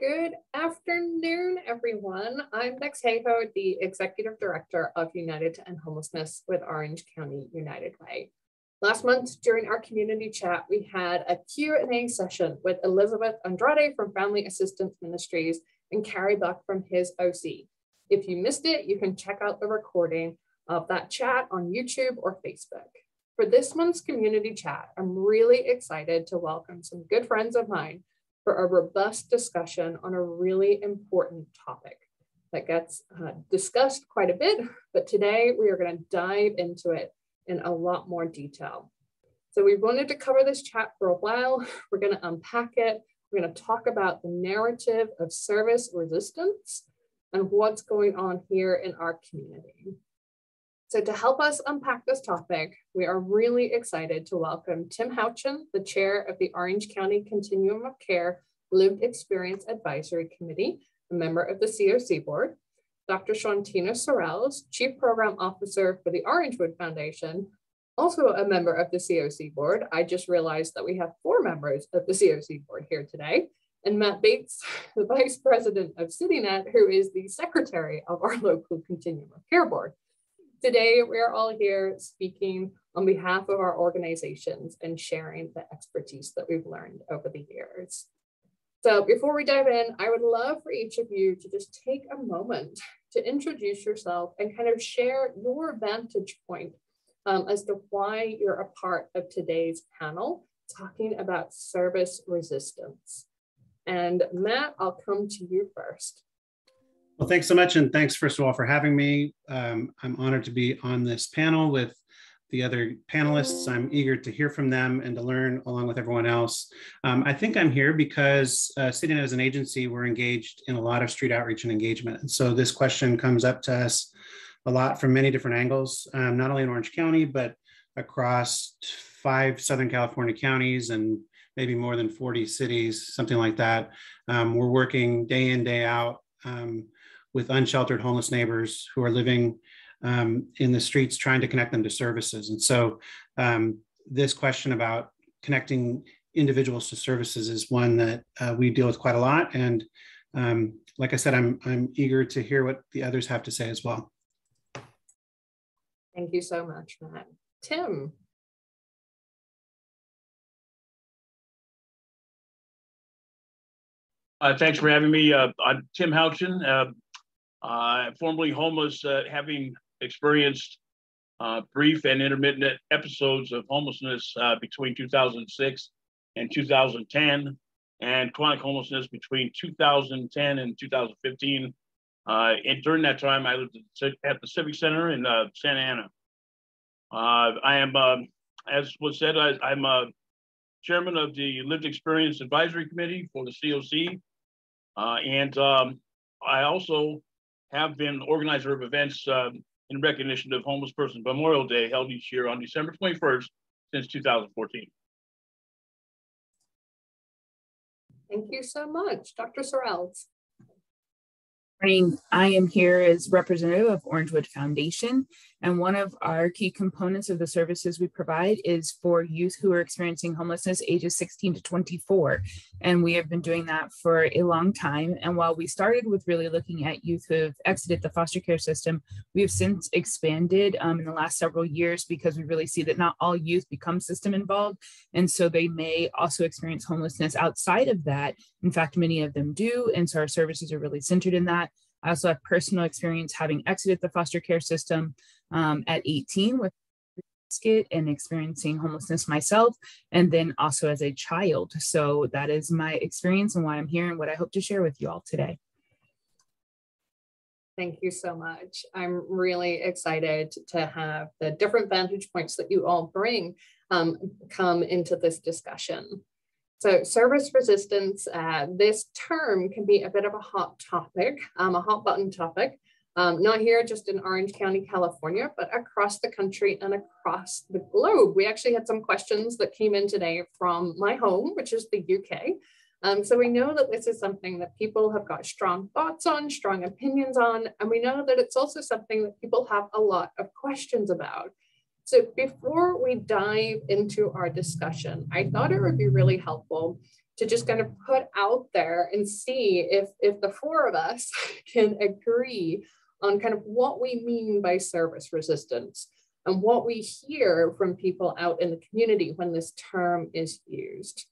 Good afternoon, everyone. I'm Bex Hayhoe, the Executive Director of United to End Homelessness with Orange County United Way. Last month, during our community chat, we had a Q&A session with Elizabeth Andrade from Family Assistance Ministries and Carrie Buck from his OC. If you missed it, you can check out the recording of that chat on YouTube or Facebook. For this month's community chat, I'm really excited to welcome some good friends of mine for a robust discussion on a really important topic that gets uh, discussed quite a bit, but today we are going to dive into it in a lot more detail. So we wanted to cover this chat for a while. We're going to unpack it. We're going to talk about the narrative of service resistance and what's going on here in our community. So to help us unpack this topic, we are really excited to welcome Tim Houchen, the chair of the Orange County Continuum of Care Lived Experience Advisory Committee, a member of the COC board, Dr. Shauntina Sorrells, Chief Program Officer for the Orangewood Foundation, also a member of the COC board. I just realized that we have four members of the COC board here today. And Matt Bates, the Vice President of City Net, who is the Secretary of our local Continuum of Care Board. Today, we're all here speaking on behalf of our organizations and sharing the expertise that we've learned over the years. So before we dive in, I would love for each of you to just take a moment to introduce yourself and kind of share your vantage point um, as to why you're a part of today's panel talking about service resistance. And Matt, I'll come to you first. Well, thanks so much. And thanks, first of all, for having me. Um, I'm honored to be on this panel with the other panelists. I'm eager to hear from them and to learn along with everyone else. Um, I think I'm here because uh, sitting as an agency, we're engaged in a lot of street outreach and engagement. And so this question comes up to us a lot from many different angles, um, not only in Orange County, but across five Southern California counties and maybe more than 40 cities, something like that. Um, we're working day in, day out um, with unsheltered homeless neighbors who are living um, in the streets trying to connect them to services. And so um, this question about connecting individuals to services is one that uh, we deal with quite a lot. And um, like I said, I'm, I'm eager to hear what the others have to say as well. Thank you so much, Matt. Tim. Uh, thanks for having me. Uh, I'm Tim Houchen. Uh, formerly homeless, uh, having experienced uh, brief and intermittent episodes of homelessness uh, between 2006 and 2010, and chronic homelessness between 2010 and 2015. Uh, and during that time, I lived at the Civic Center in uh, Santa Ana. I am, um, as was said, I, am a chairman of the Lived Experience Advisory Committee for the COC. and um, I also have been organizer of events um, in recognition of Homeless Persons Memorial Day held each year on December 21st since 2014. Thank you so much. Dr. Sorrells morning. I am here as representative of Orangewood Foundation, and one of our key components of the services we provide is for youth who are experiencing homelessness ages 16 to 24. And we have been doing that for a long time. And while we started with really looking at youth who have exited the foster care system, we have since expanded um, in the last several years because we really see that not all youth become system involved. And so they may also experience homelessness outside of that. In fact, many of them do. And so our services are really centered in that. I also have personal experience having exited the foster care system um, at 18 with and experiencing homelessness myself, and then also as a child. So that is my experience and why I'm here and what I hope to share with you all today. Thank you so much. I'm really excited to have the different vantage points that you all bring um, come into this discussion. So service resistance, uh, this term can be a bit of a hot topic, um, a hot button topic, um, not here just in Orange County, California, but across the country and across the globe. We actually had some questions that came in today from my home, which is the UK. Um, so we know that this is something that people have got strong thoughts on, strong opinions on, and we know that it's also something that people have a lot of questions about. So before we dive into our discussion, I thought it would be really helpful to just kind of put out there and see if, if the four of us can agree on kind of what we mean by service resistance and what we hear from people out in the community when this term is used.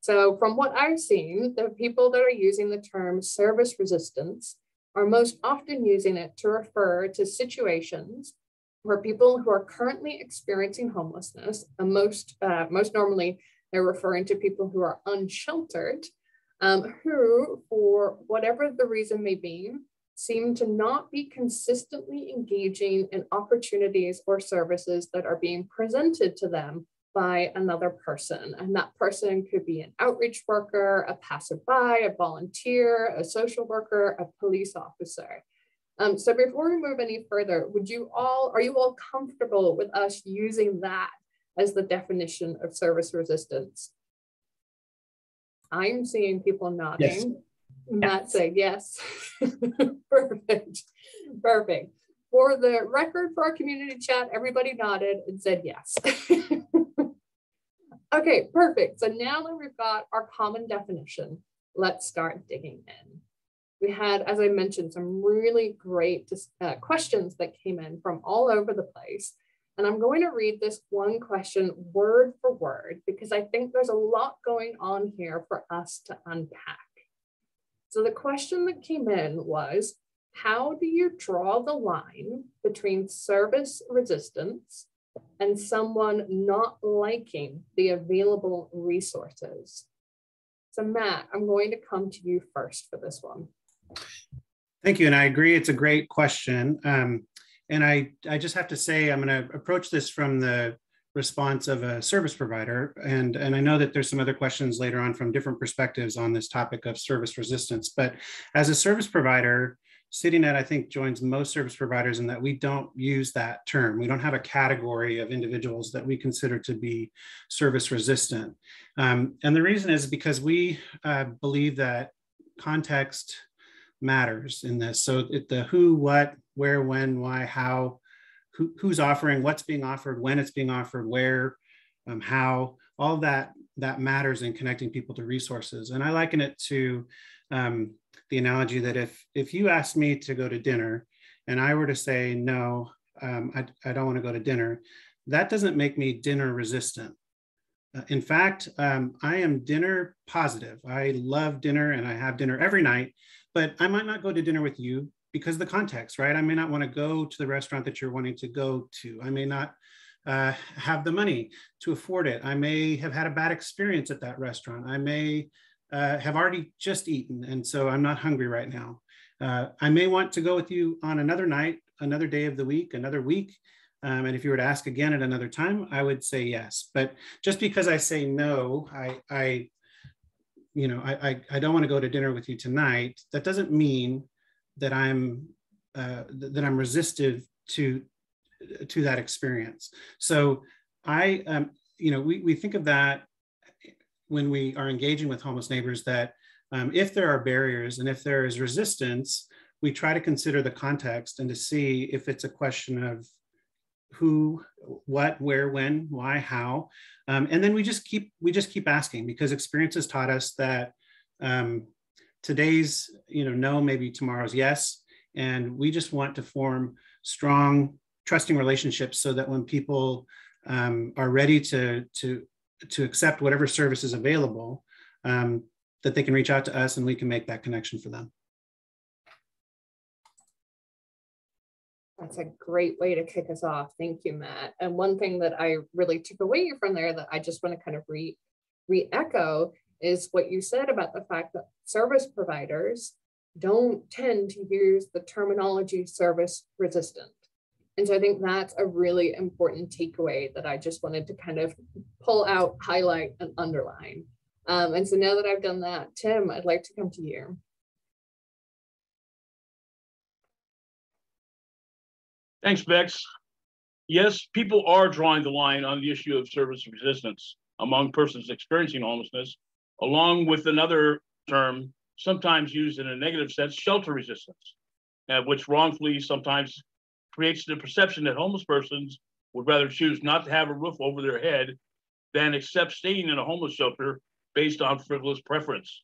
So from what I've seen, the people that are using the term service resistance are most often using it to refer to situations where people who are currently experiencing homelessness, and most, uh, most normally they're referring to people who are unsheltered, um, who, for whatever the reason may be, seem to not be consistently engaging in opportunities or services that are being presented to them by another person. And that person could be an outreach worker, a passerby, a volunteer, a social worker, a police officer. Um, so before we move any further, would you all, are you all comfortable with us using that as the definition of service resistance? I'm seeing people nodding. Yes. Matt yes. saying yes. perfect. Perfect. For the record for our community chat, everybody nodded and said yes. okay, perfect. So now that we've got our common definition, let's start digging in. We had, as I mentioned, some really great uh, questions that came in from all over the place. And I'm going to read this one question word for word because I think there's a lot going on here for us to unpack. So the question that came in was, how do you draw the line between service resistance and someone not liking the available resources? So Matt, I'm going to come to you first for this one. Thank you. And I agree, it's a great question. Um, and I, I just have to say, I'm going to approach this from the response of a service provider. And, and I know that there's some other questions later on from different perspectives on this topic of service resistance. But as a service provider, City Net, I think, joins most service providers in that we don't use that term. We don't have a category of individuals that we consider to be service resistant. Um, and the reason is because we uh, believe that context matters in this. So it, the who, what, where, when, why, how, who, who's offering, what's being offered, when it's being offered, where, um, how, all that that matters in connecting people to resources. And I liken it to um, the analogy that if if you asked me to go to dinner, and I were to say no, um, I, I don't want to go to dinner, that doesn't make me dinner resistant. Uh, in fact, um, I am dinner positive. I love dinner and I have dinner every night but I might not go to dinner with you because the context, right? I may not want to go to the restaurant that you're wanting to go to. I may not uh, have the money to afford it. I may have had a bad experience at that restaurant. I may uh, have already just eaten, and so I'm not hungry right now. Uh, I may want to go with you on another night, another day of the week, another week. Um, and if you were to ask again at another time, I would say yes. But just because I say no, I, I you know, I, I, I don't want to go to dinner with you tonight, that doesn't mean that I'm uh, that I'm resistive to to that experience. So I, um, you know, we, we think of that when we are engaging with homeless neighbors that um, if there are barriers and if there is resistance, we try to consider the context and to see if it's a question of who, what, where, when, why, how, um, and then we just keep we just keep asking because experience has taught us that um, today's you know no, maybe tomorrow's yes, and we just want to form strong, trusting relationships so that when people um, are ready to to to accept whatever service is available, um, that they can reach out to us and we can make that connection for them. That's a great way to kick us off. Thank you, Matt. And one thing that I really took away from there that I just want to kind of re re-echo is what you said about the fact that service providers don't tend to use the terminology service resistant. And so I think that's a really important takeaway that I just wanted to kind of pull out, highlight, and underline. Um, and so now that I've done that, Tim, I'd like to come to you. Thanks, Bex. Yes, people are drawing the line on the issue of service resistance among persons experiencing homelessness, along with another term, sometimes used in a negative sense, shelter resistance, uh, which wrongfully sometimes creates the perception that homeless persons would rather choose not to have a roof over their head than accept staying in a homeless shelter based on frivolous preference.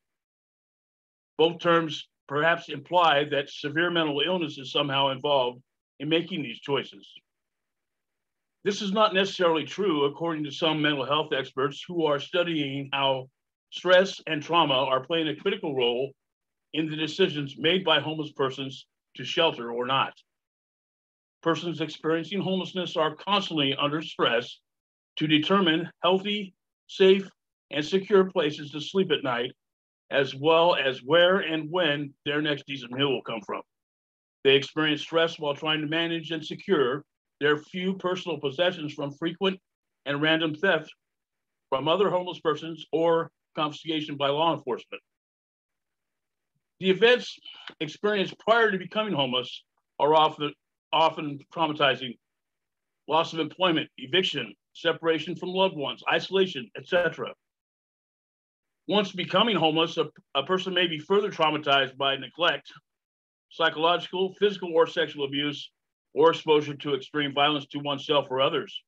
Both terms perhaps imply that severe mental illness is somehow involved in making these choices. This is not necessarily true, according to some mental health experts who are studying how stress and trauma are playing a critical role in the decisions made by homeless persons to shelter or not. Persons experiencing homelessness are constantly under stress to determine healthy, safe, and secure places to sleep at night, as well as where and when their next decent meal will come from. They experience stress while trying to manage and secure their few personal possessions from frequent and random theft from other homeless persons or confiscation by law enforcement. The events experienced prior to becoming homeless are often, often traumatizing. Loss of employment, eviction, separation from loved ones, isolation, etc. Once becoming homeless, a, a person may be further traumatized by neglect, psychological, physical, or sexual abuse, or exposure to extreme violence to oneself or others.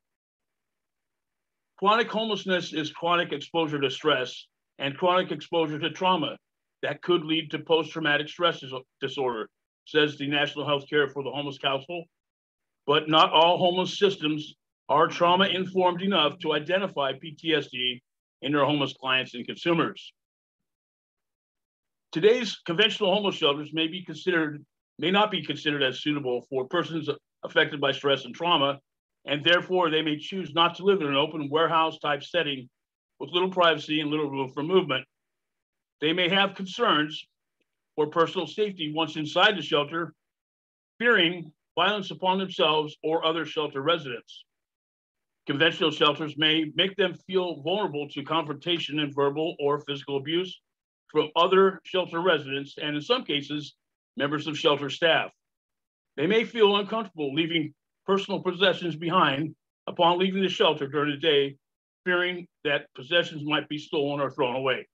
Chronic homelessness is chronic exposure to stress and chronic exposure to trauma that could lead to post-traumatic stress disorder, says the National Health Care for the Homeless Council. But not all homeless systems are trauma informed enough to identify PTSD in their homeless clients and consumers. Today's conventional homeless shelters may be considered may not be considered as suitable for persons affected by stress and trauma, and therefore they may choose not to live in an open warehouse type setting with little privacy and little room for movement. They may have concerns for personal safety once inside the shelter, fearing violence upon themselves or other shelter residents. Conventional shelters may make them feel vulnerable to confrontation and verbal or physical abuse from other shelter residents, and in some cases, members of shelter staff. They may feel uncomfortable leaving personal possessions behind upon leaving the shelter during the day, fearing that possessions might be stolen or thrown away.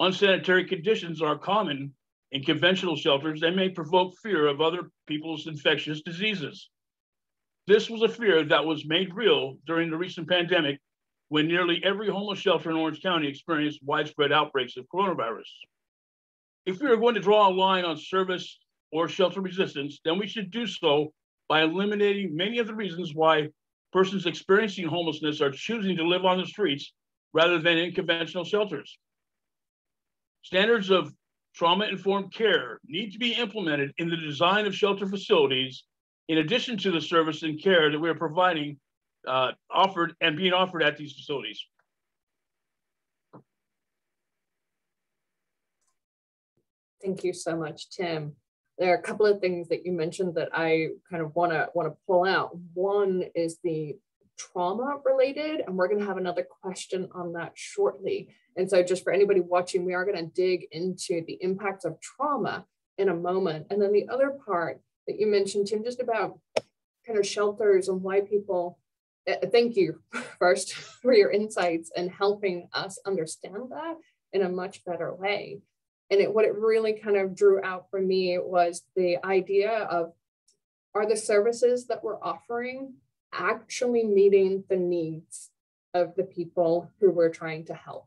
Unsanitary conditions are common in conventional shelters and may provoke fear of other people's infectious diseases. This was a fear that was made real during the recent pandemic when nearly every homeless shelter in Orange County experienced widespread outbreaks of coronavirus if we are going to draw a line on service or shelter resistance, then we should do so by eliminating many of the reasons why persons experiencing homelessness are choosing to live on the streets rather than in conventional shelters. Standards of trauma informed care need to be implemented in the design of shelter facilities, in addition to the service and care that we are providing, uh, offered and being offered at these facilities. Thank you so much, Tim. There are a couple of things that you mentioned that I kind of want to want to pull out. One is the trauma related, and we're going to have another question on that shortly. And so, just for anybody watching, we are going to dig into the impacts of trauma in a moment. And then the other part that you mentioned, Tim, just about kind of shelters and why people. Uh, thank you first for your insights and helping us understand that in a much better way. And it, what it really kind of drew out for me was the idea of are the services that we're offering actually meeting the needs of the people who we're trying to help?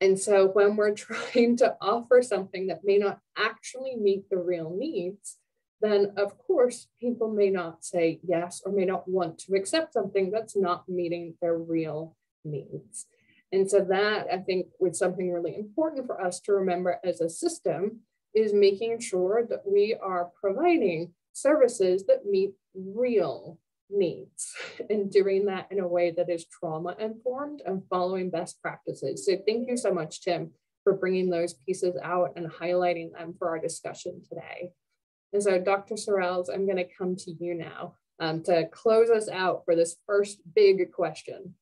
And so when we're trying to offer something that may not actually meet the real needs, then of course people may not say yes or may not want to accept something that's not meeting their real needs. And so that I think was something really important for us to remember as a system is making sure that we are providing services that meet real needs and doing that in a way that is trauma informed and following best practices. So thank you so much, Tim, for bringing those pieces out and highlighting them for our discussion today. And so Dr. Sorrells, I'm gonna come to you now um, to close us out for this first big question.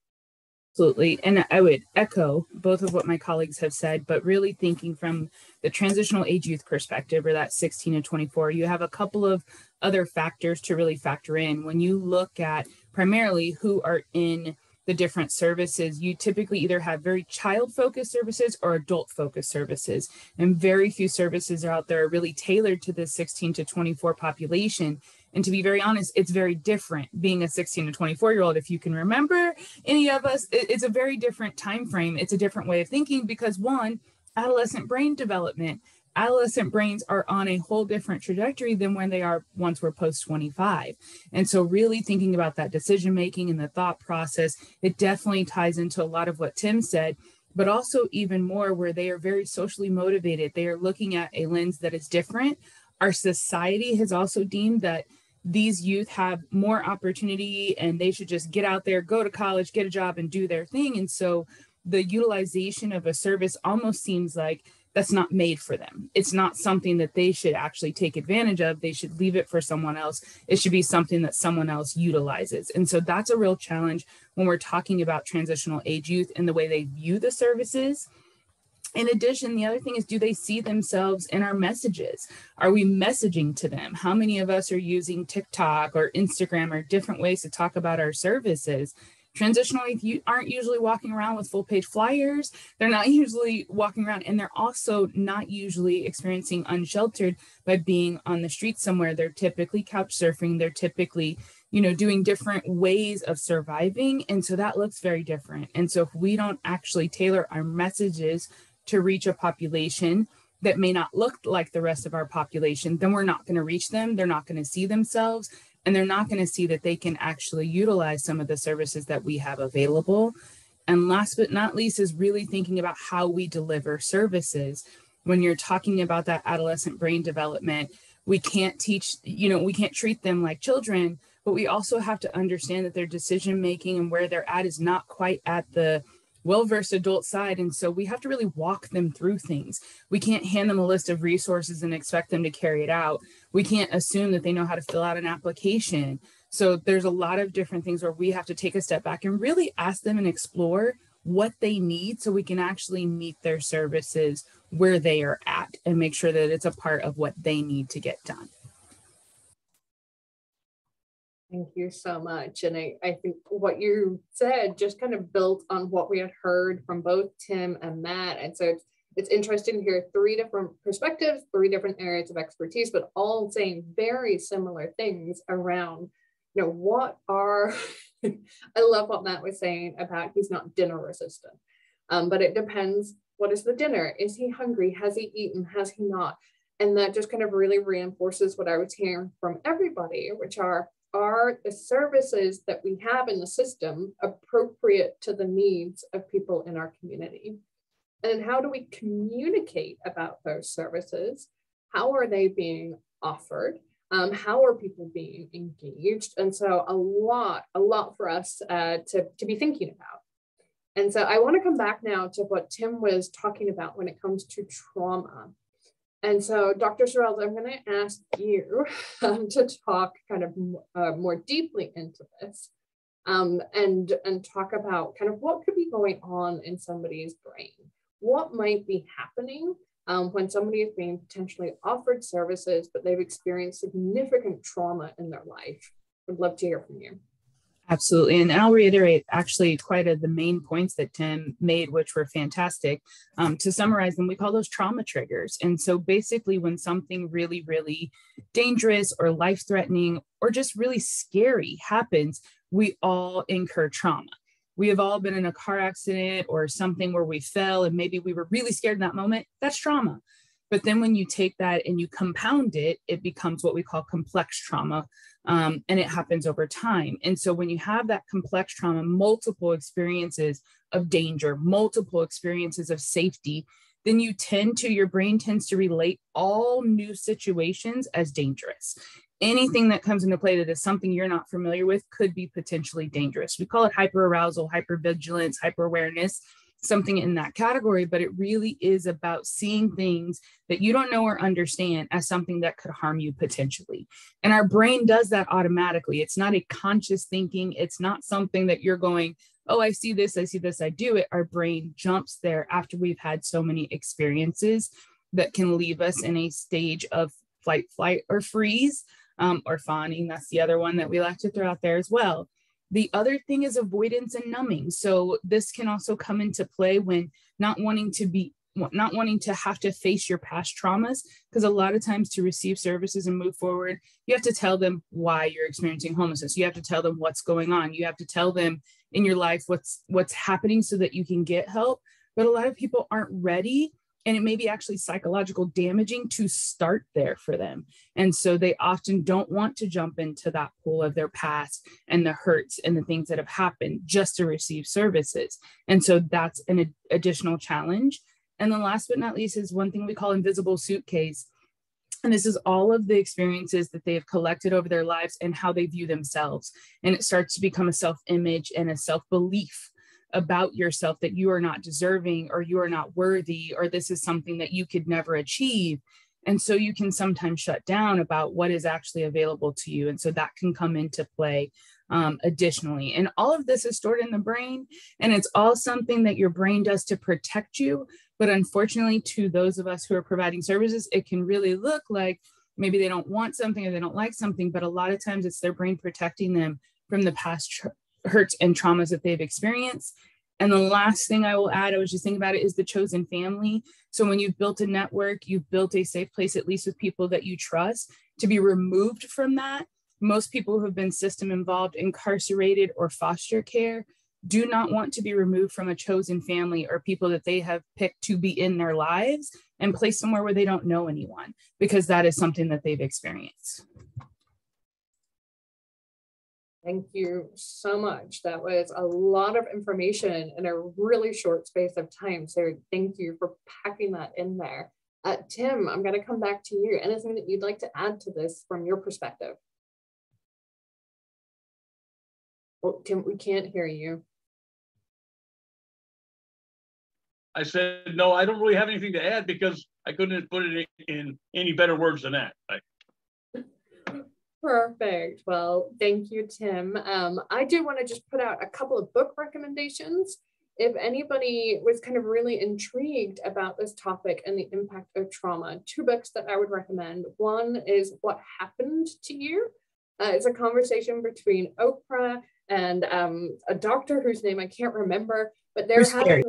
Absolutely. And I would echo both of what my colleagues have said, but really thinking from the transitional age youth perspective, or that 16 to 24, you have a couple of other factors to really factor in. When you look at primarily who are in the different services, you typically either have very child focused services or adult focused services. And very few services out there are really tailored to the 16 to 24 population. And to be very honest, it's very different being a 16 to 24 year old. If you can remember any of us, it's a very different time frame. It's a different way of thinking because one, adolescent brain development, adolescent brains are on a whole different trajectory than when they are once we're post 25. And so really thinking about that decision making and the thought process, it definitely ties into a lot of what Tim said but also even more where they are very socially motivated. They are looking at a lens that is different. Our society has also deemed that these youth have more opportunity and they should just get out there, go to college, get a job, and do their thing. And so the utilization of a service almost seems like that's not made for them. It's not something that they should actually take advantage of. They should leave it for someone else. It should be something that someone else utilizes. And so that's a real challenge when we're talking about transitional age youth and the way they view the services in addition, the other thing is do they see themselves in our messages? Are we messaging to them? How many of us are using TikTok or Instagram or different ways to talk about our services? Transitional youth aren't usually walking around with full page flyers. They're not usually walking around, and they're also not usually experiencing unsheltered by being on the street somewhere. They're typically couch surfing. They're typically you know doing different ways of surviving and so that looks very different and so if we don't actually tailor our messages to reach a population that may not look like the rest of our population, then we're not going to reach them. They're not going to see themselves and they're not going to see that they can actually utilize some of the services that we have available. And last but not least is really thinking about how we deliver services. When you're talking about that adolescent brain development, we can't teach, you know, we can't treat them like children, but we also have to understand that their decision making and where they're at is not quite at the well versed adult side. And so we have to really walk them through things. We can't hand them a list of resources and expect them to carry it out. We can't assume that they know how to fill out an application. So there's a lot of different things where we have to take a step back and really ask them and explore what they need so we can actually meet their services where they are at and make sure that it's a part of what they need to get done. Thank you so much. And I, I think what you said just kind of built on what we had heard from both Tim and Matt. And so it's, it's interesting to hear three different perspectives, three different areas of expertise, but all saying very similar things around, you know, what are, I love what Matt was saying about he's not dinner resistant, um, but it depends. What is the dinner? Is he hungry? Has he eaten? Has he not? And that just kind of really reinforces what I was hearing from everybody, which are are the services that we have in the system appropriate to the needs of people in our community? And how do we communicate about those services? How are they being offered? Um, how are people being engaged? And so a lot, a lot for us uh, to, to be thinking about. And so I want to come back now to what Tim was talking about when it comes to trauma. And so, Dr. Sorrells, I'm going to ask you um, to talk kind of uh, more deeply into this um, and, and talk about kind of what could be going on in somebody's brain. What might be happening um, when somebody is being potentially offered services, but they've experienced significant trauma in their life? I'd love to hear from you. Absolutely. And I'll reiterate actually quite a, the main points that Tim made, which were fantastic. Um, to summarize them, we call those trauma triggers. And so basically, when something really, really dangerous or life threatening or just really scary happens, we all incur trauma. We have all been in a car accident or something where we fell and maybe we were really scared in that moment. That's trauma. But then when you take that and you compound it, it becomes what we call complex trauma, um, and it happens over time. And so when you have that complex trauma, multiple experiences of danger, multiple experiences of safety, then you tend to, your brain tends to relate all new situations as dangerous. Anything that comes into play that is something you're not familiar with could be potentially dangerous. We call it hyperarousal, hypervigilance, hyperawareness something in that category, but it really is about seeing things that you don't know or understand as something that could harm you potentially. And our brain does that automatically. It's not a conscious thinking, it's not something that you're going, oh, I see this, I see this, I do it. Our brain jumps there after we've had so many experiences that can leave us in a stage of flight, flight, or freeze. Um, or fawning, that's the other one that we like to throw out there as well. The other thing is avoidance and numbing. So this can also come into play when not wanting to be not wanting to have to face your past traumas because a lot of times to receive services and move forward you have to tell them why you're experiencing homelessness. You have to tell them what's going on. You have to tell them in your life what's what's happening so that you can get help. But a lot of people aren't ready and it may be actually psychological damaging to start there for them. And so they often don't want to jump into that pool of their past and the hurts and the things that have happened just to receive services. And so that's an ad- additional challenge. And then last but not least is one thing we call invisible suitcase. And this is all of the experiences that they have collected over their lives and how they view themselves. And it starts to become a self-image and a self-belief about yourself that you are not deserving or you are not worthy or this is something that you could never achieve. And so you can sometimes shut down about what is actually available to you. And so that can come into play um, additionally. And all of this is stored in the brain and it's all something that your brain does to protect you. But unfortunately to those of us who are providing services it can really look like maybe they don't want something or they don't like something but a lot of times it's their brain protecting them from the past hurts and traumas that they've experienced. And the last thing I will add, I was just thinking about it, is the chosen family. So when you've built a network, you've built a safe place, at least with people that you trust, to be removed from that. Most people who have been system involved, incarcerated, or foster care do not want to be removed from a chosen family or people that they have picked to be in their lives and placed somewhere where they don't know anyone because that is something that they've experienced. Thank you so much. That was a lot of information in a really short space of time. So thank you for packing that in there. Uh, Tim, I'm going to come back to you. Anything that you'd like to add to this from your perspective? Oh, Tim, we can't hear you. I said, no, I don't really have anything to add because I couldn't put it in, in any better words than that. I, Perfect. Well, thank you, Tim. Um, I do want to just put out a couple of book recommendations. If anybody was kind of really intrigued about this topic and the impact of trauma, two books that I would recommend. One is What Happened to You. Uh, it's a conversation between Oprah and um, a doctor whose name I can't remember, but they're Bruce having. Perry.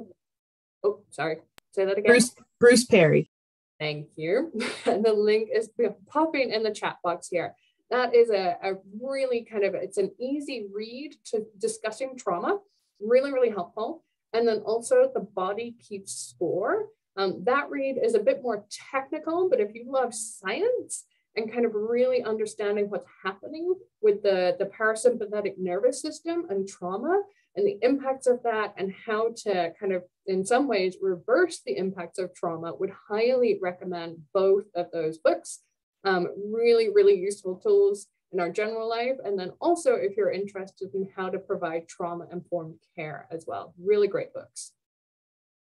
Oh, sorry. Say that again. Bruce Bruce Perry. Thank you. And the link is popping in the chat box here that is a, a really kind of, it's an easy read to discussing trauma, really, really helpful. And then also the body keeps score. Um, that read is a bit more technical, but if you love science and kind of really understanding what's happening with the, the parasympathetic nervous system and trauma and the impacts of that and how to kind of in some ways reverse the impacts of trauma would highly recommend both of those books um, really, really useful tools in our general life. And then also if you're interested in how to provide trauma informed care as well, really great books.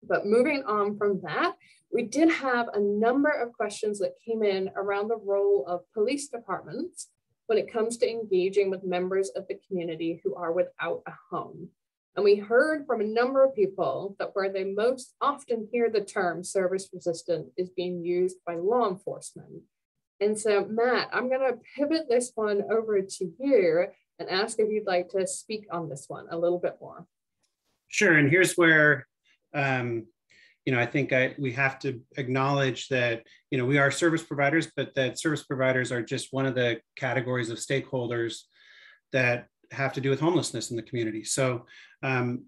But moving on from that, we did have a number of questions that came in around the role of police departments when it comes to engaging with members of the community who are without a home. And we heard from a number of people that where they most often hear the term service resistant is being used by law enforcement. And so, Matt, I'm going to pivot this one over to you and ask if you'd like to speak on this one a little bit more. Sure. And here's where, um, you know, I think I, we have to acknowledge that, you know, we are service providers, but that service providers are just one of the categories of stakeholders that have to do with homelessness in the community. So, um,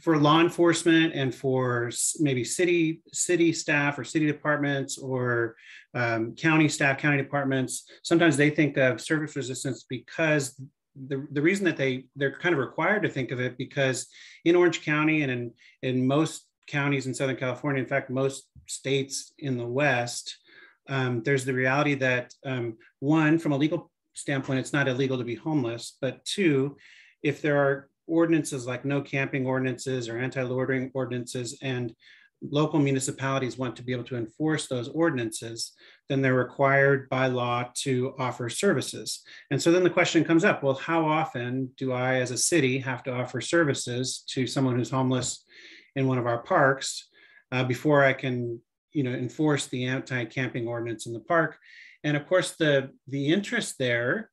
for law enforcement and for maybe city city staff or city departments or um, county staff county departments sometimes they think of service resistance because the, the reason that they they're kind of required to think of it because in orange county and in in most counties in southern california in fact most states in the west um, there's the reality that um, one from a legal standpoint it's not illegal to be homeless but two if there are ordinances like no camping ordinances or anti-loitering ordinances and local municipalities want to be able to enforce those ordinances, then they're required by law to offer services. And so then the question comes up, well, how often do I as a city have to offer services to someone who's homeless in one of our parks uh, before I can you know, enforce the anti-camping ordinance in the park? And of course, the, the interest there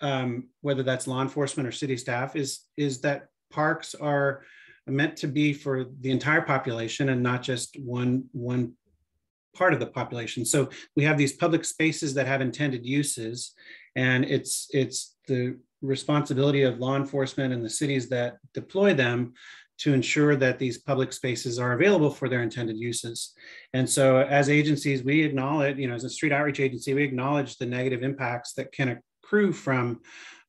um, whether that's law enforcement or city staff, is is that parks are meant to be for the entire population and not just one one part of the population. So we have these public spaces that have intended uses, and it's it's the responsibility of law enforcement and the cities that deploy them to ensure that these public spaces are available for their intended uses. And so as agencies, we acknowledge, you know, as a street outreach agency, we acknowledge the negative impacts that can accrue from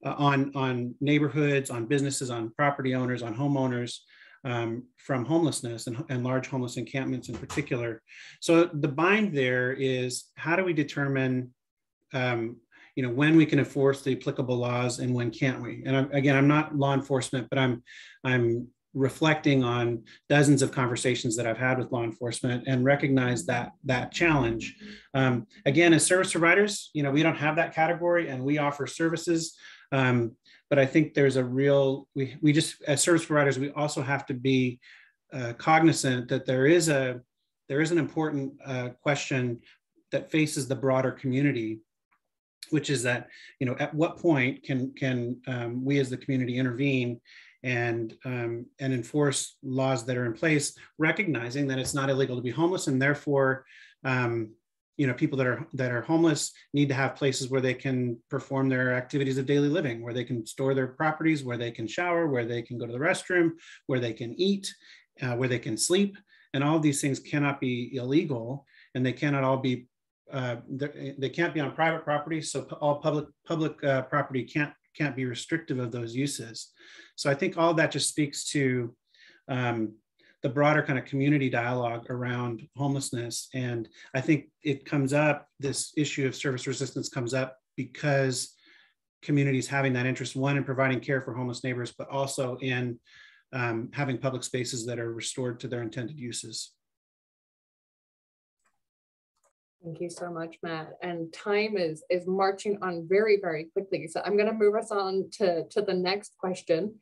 uh, on, on neighborhoods, on businesses, on property owners, on homeowners, um, from homelessness and, and large homeless encampments in particular. So the bind there is how do we determine um, you know when we can enforce the applicable laws and when can't we and I'm, again i'm not law enforcement but i'm i'm reflecting on dozens of conversations that i've had with law enforcement and recognize that that challenge. Um, again as service providers you know we don't have that category and we offer services um, but I think there's a real we we just as service providers we also have to be uh, cognizant that there is a there is an important uh, question that faces the broader community, which is that you know at what point can can um, we as the community intervene and um, and enforce laws that are in place, recognizing that it's not illegal to be homeless and therefore um, you know people that are that are homeless need to have places where they can perform their activities of daily living where they can store their properties where they can shower where they can go to the restroom where they can eat uh, where they can sleep. And all of these things cannot be illegal and they cannot all be uh, they can't be on private property so all public public uh, property can't can't be restrictive of those uses so i think all that just speaks to um, the broader kind of community dialogue around homelessness. And I think it comes up, this issue of service resistance comes up because communities having that interest, one in providing care for homeless neighbors, but also in um, having public spaces that are restored to their intended uses. Thank you so much, Matt. And time is is marching on very, very quickly. So I'm going to move us on to, to the next question.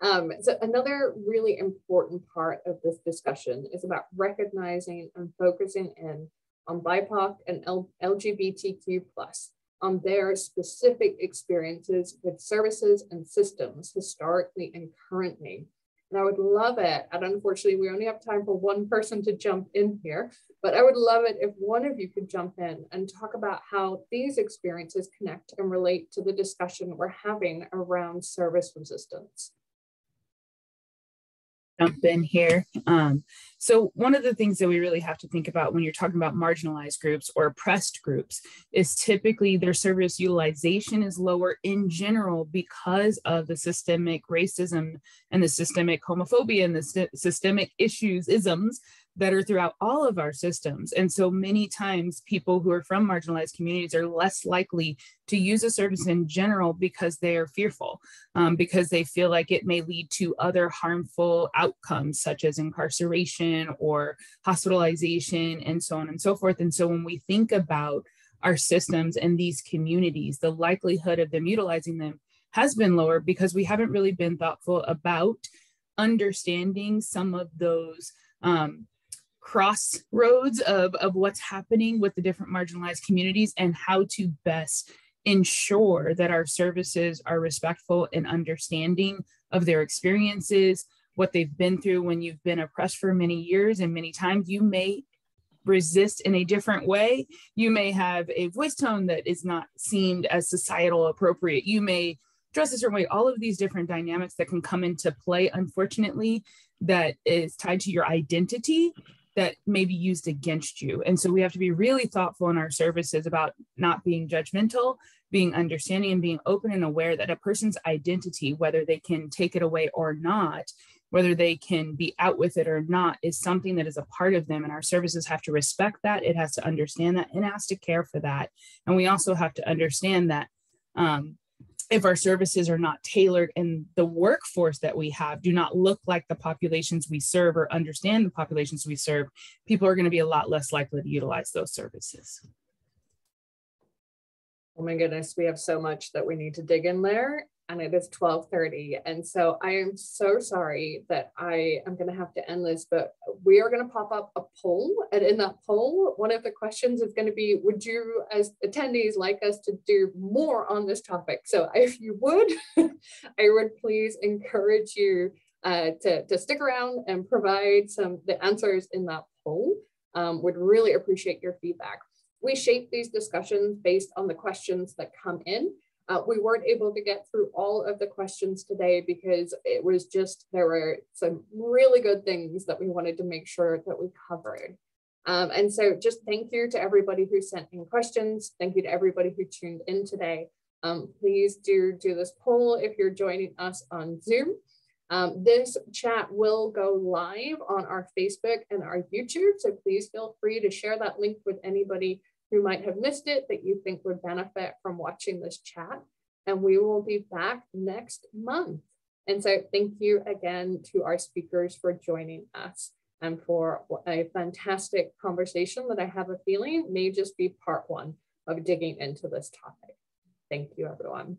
Um, so another really important part of this discussion is about recognizing and focusing in on BIPOC and L LGBTQ plus on their specific experiences with services and systems historically and currently. And I would love it, and unfortunately we only have time for one person to jump in here, but I would love it if one of you could jump in and talk about how these experiences connect and relate to the discussion we're having around service resistance jump in here. Um, so one of the things that we really have to think about when you're talking about marginalized groups or oppressed groups is typically their service utilization is lower in general because of the systemic racism and the systemic homophobia and the systemic issues isms that are throughout all of our systems. And so many times people who are from marginalized communities are less likely to use a service in general because they are fearful, um, because they feel like it may lead to other harmful outcomes such as incarceration or hospitalization and so on and so forth. And so when we think about our systems and these communities, the likelihood of them utilizing them has been lower because we haven't really been thoughtful about understanding some of those um, crossroads of, of what's happening with the different marginalized communities and how to best ensure that our services are respectful and understanding of their experiences, what they've been through when you've been oppressed for many years. And many times you may resist in a different way. You may have a voice tone that is not seemed as societal appropriate. You may dress a certain way. All of these different dynamics that can come into play, unfortunately, that is tied to your identity that may be used against you. And so we have to be really thoughtful in our services about not being judgmental, being understanding, and being open and aware that a person's identity, whether they can take it away or not, whether they can be out with it or not, is something that is a part of them. And our services have to respect that. It has to understand that and has to care for that. And we also have to understand that um, if our services are not tailored and the workforce that we have do not look like the populations we serve or understand the populations we serve, people are going to be a lot less likely to utilize those services. Oh my goodness, we have so much that we need to dig in there and it is 12:30 and so I am so sorry that I am going to have to end this but we are going to pop up a poll and in that poll one of the questions is going to be would you as attendees like us to do more on this topic so if you would I would please encourage you uh, to, to stick around and provide some the answers in that poll. Um, would really appreciate your feedback. We shape these discussions based on the questions that come in. Uh, we weren't able to get through all of the questions today because it was just, there were some really good things that we wanted to make sure that we covered. Um, and so just thank you to everybody who sent in questions. Thank you to everybody who tuned in today. Um, please do do this poll if you're joining us on Zoom. Um, this chat will go live on our Facebook and our YouTube, so please feel free to share that link with anybody who might have missed it that you think would benefit from watching this chat. And we will be back next month. And so thank you again to our speakers for joining us and for a fantastic conversation that I have a feeling may just be part one of digging into this topic. Thank you, everyone.